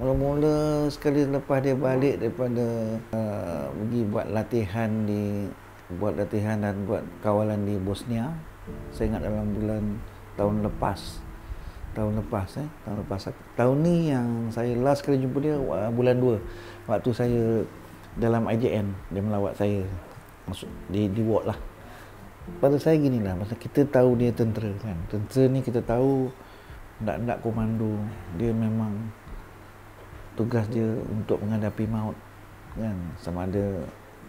Mula-mula sekali lepas dia balik daripada uh, pergi buat latihan di buat latihan dan buat kawalan di Bosnia. Saya ingat dalam bulan tahun lepas. Tahun lepas eh, tahun lepas. Tahun ni yang saya last kali jumpa dia uh, bulan 2. Waktu saya dalam IJN dia melawat saya masuk di di ward lah. Pada saya gini lah, masa kita tahu dia tentera kan. Tentera ni kita tahu nak-nak komando. Dia memang tugas dia untuk menghadapi maut kan? Sama ada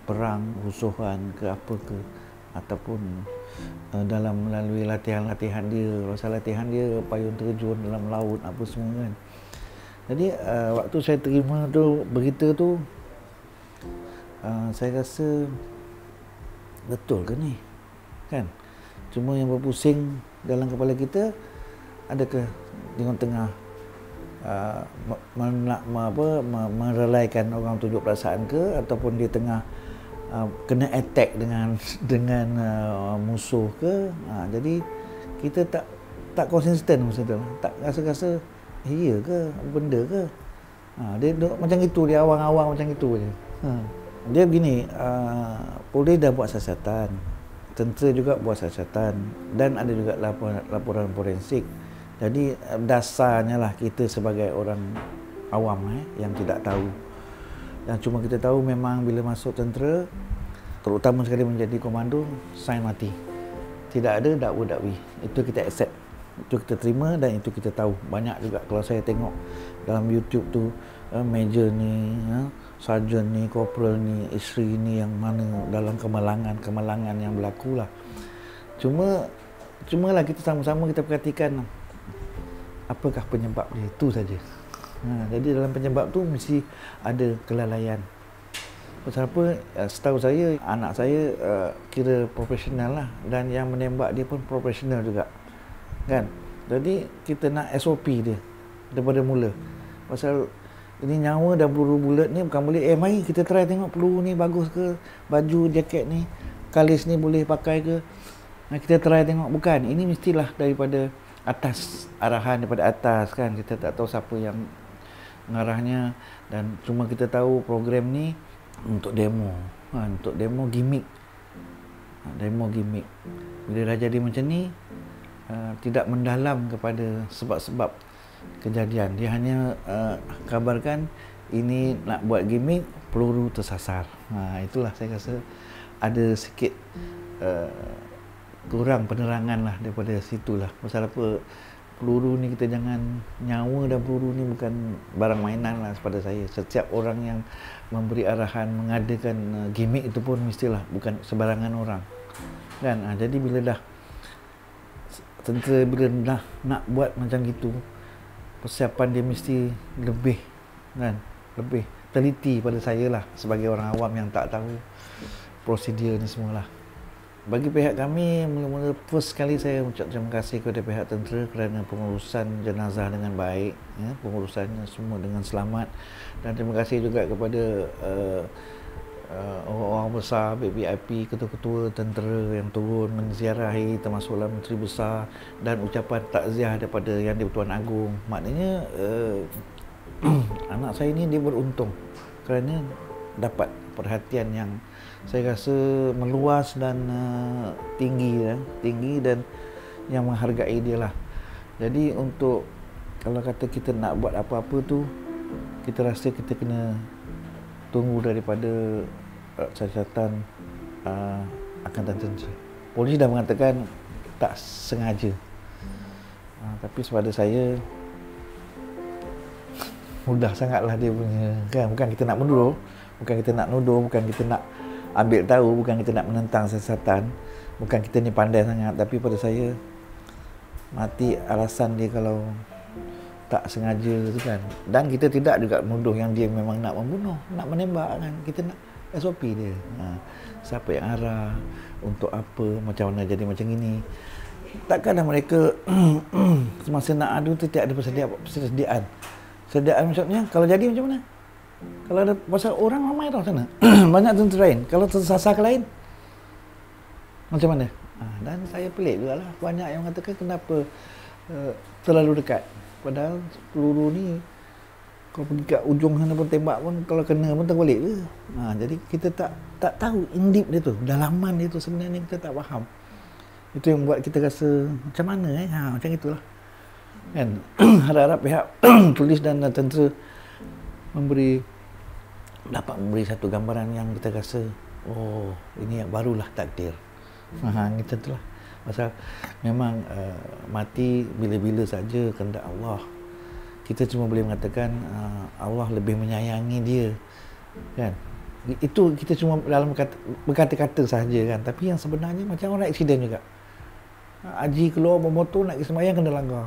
perang rusuhan ke apa ke ataupun uh, dalam melalui latihan-latihan dia. Rasa latihan dia payung terjun dalam laut apa semua kan? Jadi uh, waktu saya terima tu berita tu uh, saya rasa betul ke ni kan? Cuma yang berpusing dalam kepala kita adakah di tengah uh, nak apa merelaikan orang tunjuk perasaan ke ataupun dia tengah uh, kena attack dengan dengan uh, musuh ke? Uh, jadi kita tak tak konsisten masa tu tak rasa-rasa iya ke? Benda ke? Ha, dia duk, macam itu dia awang-awang macam itu je. Ha. dia begini uh, polis dah buat siasatan tentera juga buat siasatan dan ada juga laporan, laporan forensik jadi dasarnya lah kita sebagai orang awam eh, yang tidak tahu. Yang cuma kita tahu memang bila masuk tentera, terutama sekali menjadi komando, sign mati. Tidak ada dakwa dakwi. Itu kita accept. Itu kita terima dan itu kita tahu. Banyak juga kalau saya tengok dalam YouTube tu, uh, major ni, uh, sarjan ni, corporal ni, isteri ni yang mana dalam kemalangan-kemalangan yang berlaku lah. Cuma, cuma lah kita sama-sama kita perhatikan apakah penyebab dia? Itu saja. Ha, jadi dalam penyebab tu mesti ada kelalaian. Pasal apa? Eh, setahu saya anak saya uh, kira profesional lah. Dan yang menembak dia pun profesional juga. Kan? Jadi kita nak SOP dia daripada mula. Pasal ini nyawa dan peluru bulat ni bukan boleh. Eh mari kita try tengok peluru ni bagus ke? Baju jaket ni kalis ni boleh pakai ke? Kita try tengok. Bukan. Ini mestilah daripada atas arahan daripada atas kan. Kita tak tahu siapa yang mengarahnya. Dan cuma kita tahu program ni untuk demo. Ha, untuk demo gimmick. Ha, demo gimmick. Bila dah jadi macam ni uh, tidak mendalam kepada sebab-sebab kejadian. Dia hanya uh, kabarkan ini nak buat gimmick peluru tersasar. Ha, itulah saya rasa ada sikit uh, kurang penerangan lah daripada situ lah. Pasal apa peluru ni kita jangan nyawa dan peluru ni bukan barang mainan lah pada saya. Setiap orang yang memberi arahan mengadakan uh, gimmick itu pun mestilah bukan sebarangan orang. Kan? Ha, jadi bila dah tentera bila dah nak buat macam gitu persiapan dia mesti lebih kan? Lebih teliti pada saya lah sebagai orang awam yang tak tahu prosedur ni semualah bagi pihak kami mula-mula first sekali saya ucap terima kasih kepada pihak tentera kerana pengurusan jenazah dengan baik ya, pengurusannya semua dengan selamat. Dan terima kasih juga kepada uh, uh, orang-orang besar VIP ketua-ketua tentera yang turun menziarahi termasuklah menteri besar dan ucapan takziah daripada yang di-Pertuan Agong maknanya uh, anak saya ini dia beruntung kerana dapat perhatian yang saya rasa meluas dan uh, tinggi ya, tinggi dan yang menghargai dia lah. Jadi untuk kalau kata kita nak buat apa-apa tu kita rasa kita kena tunggu daripada uh, catatan uh, akan tentera. Polis dah mengatakan tak sengaja. Uh, tapi sepada saya mudah sangatlah dia punya kan bukan kita nak menuduh bukan kita nak nuduh bukan kita nak ambil tahu bukan kita nak menentang siasatan bukan kita ni pandai sangat tapi pada saya mati alasan dia kalau tak sengaja tu kan. Dan kita tidak juga menuduh yang dia memang nak membunuh nak menembak kan. Kita nak SOP dia. Ha. siapa yang arah untuk apa macam mana jadi macam ini. Takkanlah mereka semasa nak adu tu tidak ada persediaan persediaan. Persediaan maksudnya kalau jadi macam mana kalau ada pasal orang ramai tau sana. Banyak tentera lain. Kalau tersasar ke lain, macam mana? Ha, dan saya pelik juga lah. Banyak yang mengatakan kenapa uh, terlalu dekat. Padahal peluru ni kau pergi kat ujung sana pun tembak pun kalau kena pun terbalik ke ha, jadi kita tak tak tahu in deep dia tu dalaman dia tu sebenarnya kita tak faham itu yang buat kita rasa macam mana eh ha, macam itulah kan harap-harap pihak polis dan tentera memberi dapat memberi satu gambaran yang kita rasa oh ini yang barulah takdir. Ha kita tu lah pasal memang uh, mati bila-bila saja kehendak Allah. Kita cuma boleh mengatakan uh, Allah lebih menyayangi dia kan? Itu kita cuma dalam berkata-kata sahaja kan? Tapi yang sebenarnya macam orang aksiden juga. Haji keluar bermotor nak pergi sembahyang kena langgar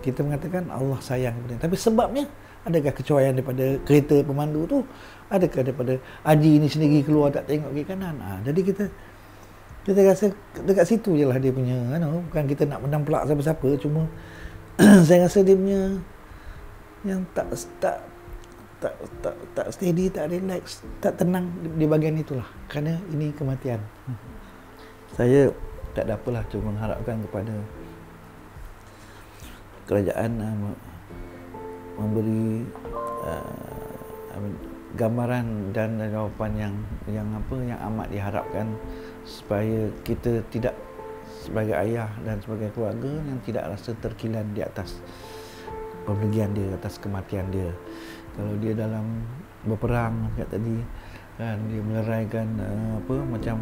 kita mengatakan Allah sayang kepada tapi sebabnya adakah kecuaian daripada kereta pemandu tu? Adakah daripada Haji ini sendiri keluar tak tengok kiri kanan? Ha, jadi kita kita rasa dekat situ je lah dia punya ano, bukan kita nak menang pelak siapa-siapa cuma saya rasa dia punya yang tak tak tak tak tak steady tak relax tak tenang di, di bahagian itulah. Kerana ini kematian. Saya tak ada apalah cuma mengharapkan kepada kerajaan uh, memberi uh, gambaran dan jawapan yang yang apa yang amat diharapkan supaya kita tidak sebagai ayah dan sebagai keluarga yang tidak rasa terkilan di atas pemeligian dia atas kematian dia. Kalau dia dalam berperang kat tadi kan dia meleraikan uh, apa macam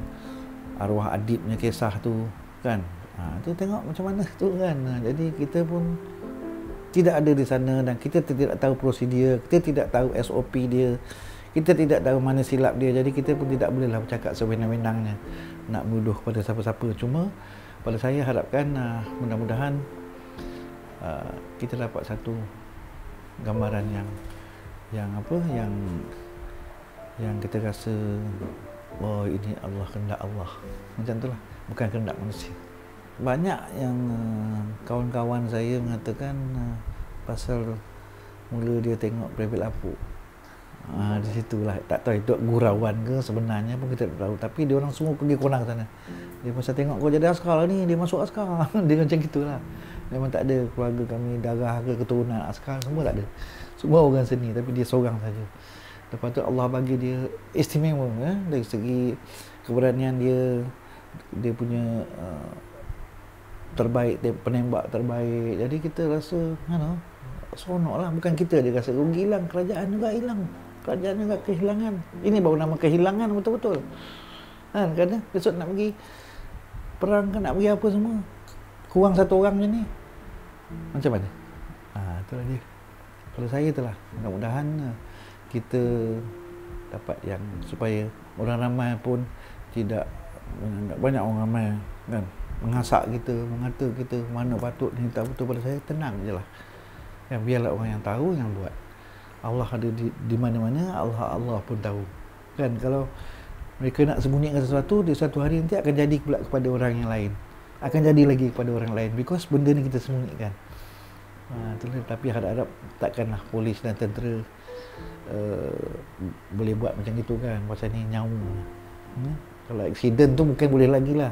arwah adibnya kisah tu kan ha, tu tengok macam mana tu kan. Ha, jadi kita pun tidak ada di sana dan kita tidak tahu prosedur kita tidak tahu SOP dia kita tidak tahu mana silap dia. Jadi kita pun tidak bolehlah bercakap sewenang-wenangnya nak menuduh pada siapa-siapa. Cuma pada saya harapkan uh, mudah-mudahan uh, kita dapat satu gambaran yang yang apa yang yang kita rasa oh ini Allah kehendak Allah. Macam itulah bukan kehendak manusia banyak yang uh, kawan-kawan saya mengatakan uh, pasal mula dia tengok private lapuk. Ha, di situlah tak tahu itu gurauan ke sebenarnya pun kita tak tahu. Tapi dia orang semua pergi konang sana. Dia pasal tengok kau jadi askar ni dia masuk askar. Dia macam gitulah. Memang tak ada keluarga kami darah ke keturunan askar semua tak ada. Semua orang seni tapi dia seorang saja. Lepas tu Allah bagi dia istimewa eh? dari segi keberanian dia dia punya uh, terbaik penembak terbaik jadi kita rasa you know, lah bukan kita dia rasa rugi hilang kerajaan juga hilang kerajaan juga kehilangan. Ini baru nama kehilangan betul-betul. Kan, kerana besok nak pergi perang kan nak pergi apa semua. Kurang satu orang macam ni. Macam mana? Ha, itulah dia. Kalau saya itulah. Mudah-mudahan eh, kita dapat yang supaya orang ramai pun tidak banyak orang ramai kan mengasak kita, mengata kita mana patut ni tak betul pada saya tenang je lah. Yang biarlah orang yang tahu yang buat. Allah ada di, di mana-mana Allah Allah pun tahu kan kalau mereka nak sembunyikan sesuatu di satu hari nanti akan jadi pula kepada orang yang lain akan jadi lagi kepada orang lain because benda ni kita sembunyikan ha, itulah, tapi harap-harap takkanlah polis dan tentera uh, boleh buat macam itu kan pasal ni nyawa hmm? kalau accident tu mungkin boleh lagi lah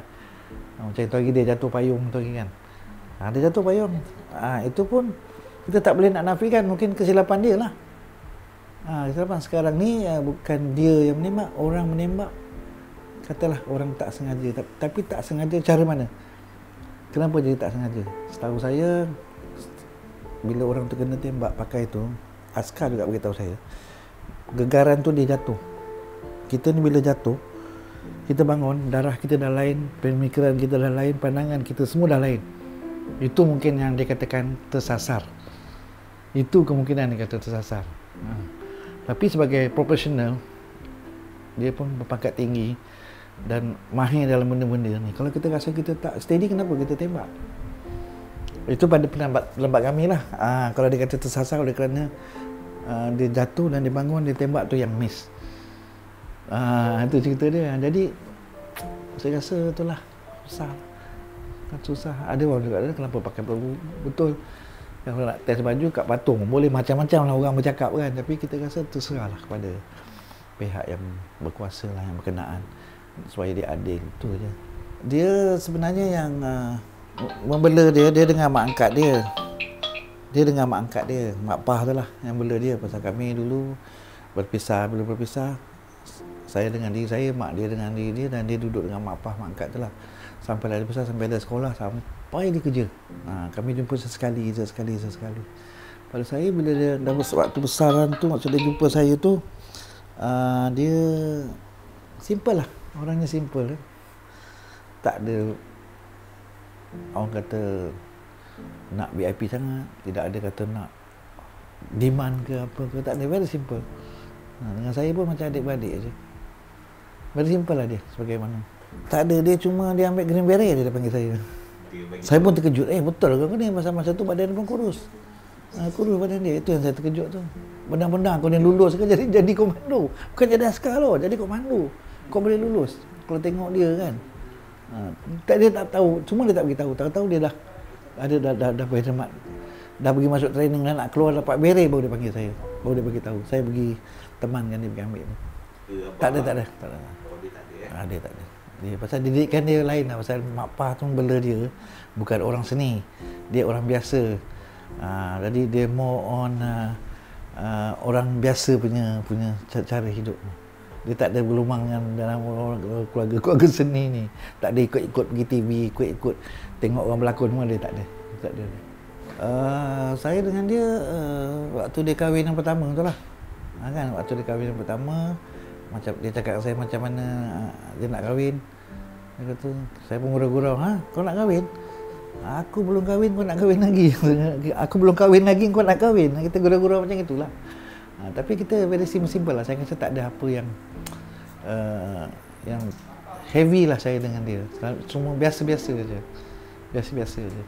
ha, macam itu lagi dia jatuh payung tu lagi kan ha, dia jatuh payung ha, itu pun kita tak boleh nak nafikan mungkin kesilapan dia lah Ha, kesilapan sekarang ni uh, bukan dia yang menembak, orang menembak. Katalah orang tak sengaja. Tapi tak sengaja cara mana? Kenapa jadi tak sengaja? Setahu saya, bila orang tu kena tembak pakai tu, askar juga beritahu saya, gegaran tu dia jatuh. Kita ni bila jatuh, kita bangun, darah kita dah lain, pemikiran kita dah lain, pandangan kita semua dah lain. Itu mungkin yang dikatakan tersasar. Itu kemungkinan dia kata tersasar. Ha. Tapi sebagai profesional dia pun berpangkat tinggi dan mahir dalam benda-benda ni. Kalau kita rasa kita tak steady kenapa kita tembak? Itu pada pendapat pendapat kami lah. Ha, kalau dia kata tersasar oleh kerana uh, dia jatuh dan dia bangun dia tembak tu yang miss. Ha, itu cerita dia. Jadi saya rasa itulah. Susah. Kan susah. Ada orang juga kenapa pakai peluru betul. Kalau nak test baju kat patung. Boleh macam-macam lah orang bercakap kan. Tapi kita rasa terserah lah kepada pihak yang berkuasa lah yang berkenaan. Supaya dia adil. Tu je. Dia sebenarnya yang uh, membela dia dia dengan mak angkat dia. Dia dengan mak angkat dia. Mak pah tu lah yang bela dia. Pasal kami dulu berpisah bila berpisah saya dengan diri saya mak dia dengan diri dia dan dia duduk dengan mak pah mak angkat tu lah. Sampai lah dia besar sampai ada sekolah sampai dia kerja. Ha, kami jumpa sesekali sesekali sesekali. Pada saya bila dia dah waktu besaran tu maksud dia jumpa saya tu uh, dia simple lah. Orangnya simple eh. tak ada orang kata nak VIP sangat tidak ada kata nak demand ke apa ke tak ada. Very simple. Ha, dengan saya pun macam adik-beradik je very simple lah dia sebagaimana tak ada dia cuma dia ambil green beret dia, dia panggil saya. Saya pun terkejut eh betul ke ni masa-masa tu badan dia pun kurus. Ha, kurus badan dia. Itu yang saya terkejut tu. Bendang-bendang kau ni lulus ke? Jadi jadi komando. Bukan jadi askar loh jadi komando. Kau boleh lulus. Kalau tengok dia kan. Ha, tak dia tak tahu. Cuma dia tak beritahu tahu-tahu dia dah ada dah dah, dah, dah, dah, dah pergi masuk training dan nak keluar dapat beret baru dia panggil saya. Baru dia bagi tahu. Saya pergi teman kan dia pergi ambil. Tak ada tak ada tak ada dia tak ada? Ha, dia tak ada. Dia pasal didikan dia lain lah. Pasal mak pa tu bela dia bukan orang seni. Dia orang biasa. Ha, jadi dia more on uh, uh, orang biasa punya punya cara hidup dia tak ada berlumang dalam orang keluarga keluarga seni ni. Tak ada ikut-ikut pergi TV ikut-ikut tengok orang berlakon semua dia tak ada. Tak ada. Uh, saya dengan dia uh, waktu dia kahwin yang pertama tu lah. Ha, kan? Waktu dia kahwin yang pertama macam dia cakap saya macam mana uh, dia nak kahwin. Dia kata saya pun gurau-gurau ha? Kau nak kahwin? Aku belum kahwin kau nak kahwin lagi. Aku belum kahwin lagi kau nak kahwin. Kita gurau-gurau macam itulah. Ha, tapi kita very simple, simple lah. Saya rasa tak ada apa yang uh, yang heavy lah saya dengan dia. Semua biasa-biasa saja. Biasa-biasa je.